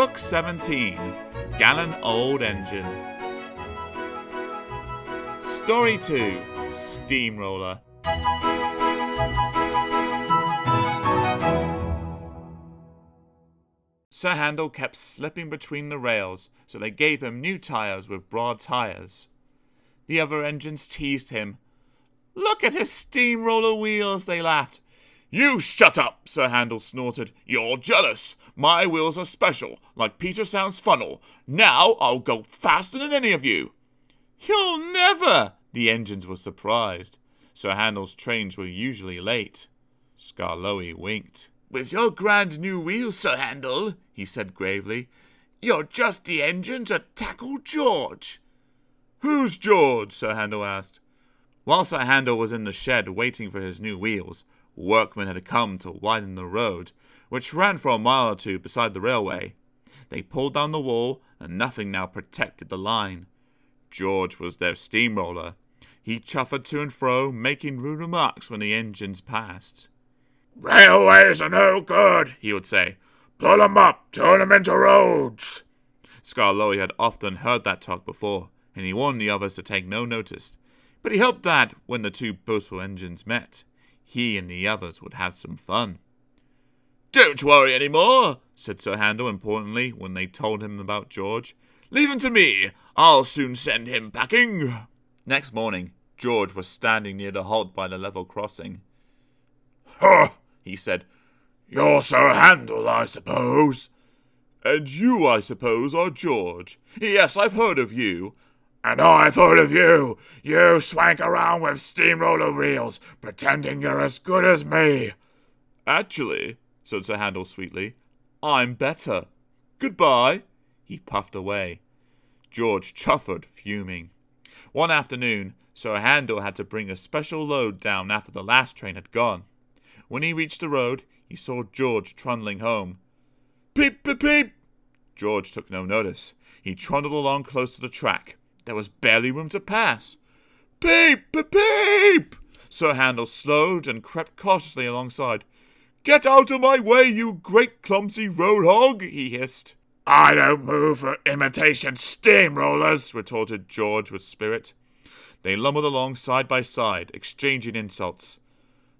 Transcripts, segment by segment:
Book 17 Gallant Old Engine. Story 2 Steamroller. Sir Handel kept slipping between the rails, so they gave him new tires with broad tires. The other engines teased him. Look at his steamroller wheels, they laughed. You shut up, Sir Handel snorted. You're jealous. My wheels are special, like Peter Sam's funnel. Now I'll go faster than any of you. You'll never! The engines were surprised. Sir Handel's trains were usually late. Skarloey winked. With your grand new wheels, Sir Handel, he said gravely, you're just the engine to tackle George. Who's George? Sir Handel asked. While Sir Handel was in the shed waiting for his new wheels, workmen had come to widen the road, which ran for a mile or two beside the railway. They pulled down the wall, and nothing now protected the line. George was their steamroller. He chuffed to and fro, making rude remarks when the engines passed. Railways are no good, he would say. Pull 'em up, turn 'em into roads. Skarloey had often heard that talk before, and he warned the others to take no notice. But he hoped that, when the two boastful engines met, he and the others would have some fun. Don't worry any more, said Sir Handel importantly when they told him about George. Leave him to me. I'll soon send him packing. Next morning, George was standing near the halt by the level crossing. Huh, he said. You're Sir Handel, I suppose. And you, I suppose, are George. Yes, I've heard of you. And I've heard of you. You swank around with steamroller wheels, pretending you're as good as me. Actually, said Sir Handel sweetly, I'm better. Goodbye. He puffed away. George chuffed, fuming. One afternoon, Sir Handel had to bring a special load down after the last train had gone. When he reached the road, he saw George trundling home. Peep, peep, peep! George took no notice. He trundled along close to the track. There was barely room to pass. Peep, peep, peep! Sir Handel slowed and crept cautiously alongside. Get out of my way, you great clumsy road hog, he hissed. I don't move for imitation steamrollers, retorted George with spirit. They lumbered along side by side, exchanging insults.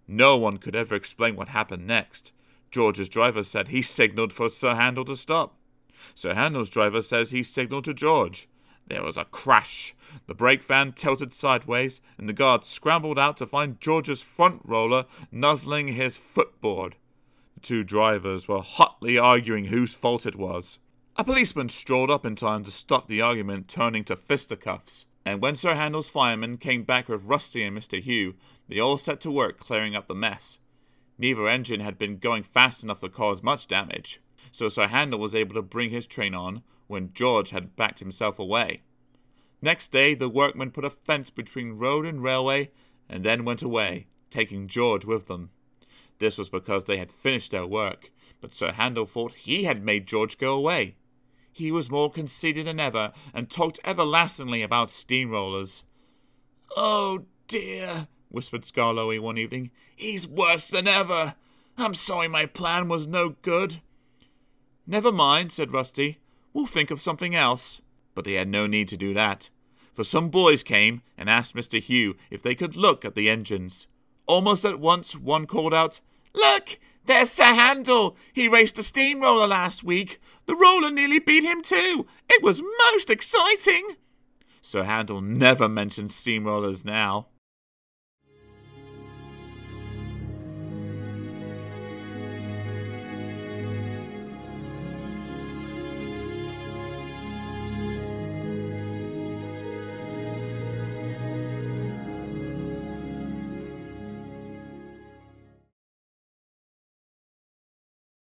No one could ever explain what happened next. George's driver said he signaled for Sir Handel to stop. Sir Handel's driver says he signaled to George. There was a crash. The brake van tilted sideways, and the guard scrambled out to find George's front roller nuzzling his footboard. The two drivers were hotly arguing whose fault it was. A policeman strolled up in time to stop the argument turning to fisticuffs, and when Sir Handel's firemen came back with Rusty and Mr. Hugh, they all set to work clearing up the mess. Neither engine had been going fast enough to cause much damage, so Sir Handel was able to bring his train on when George had backed himself away. Next day, the workmen put a fence between road and railway and then went away, taking George with them. This was because they had finished their work, but Sir Handel thought he had made George go away. He was more conceited than ever and talked everlastingly about steamrollers. Oh dear, whispered Skarloey one evening. He's worse than ever. I'm sorry my plan was no good. Never mind, said Rusty. We'll think of something else. But they had no need to do that, for some boys came and asked Mr. Hugh if they could look at the engines. Almost at once, one called out, Look! There's Sir Handel! He raced a steamroller last week. The roller nearly beat him too. It was most exciting. Sir Handel never mentioned steamrollers now.